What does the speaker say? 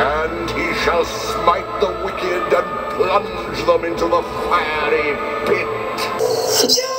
and he shall smite the wicked and plunge them into the fiery pit.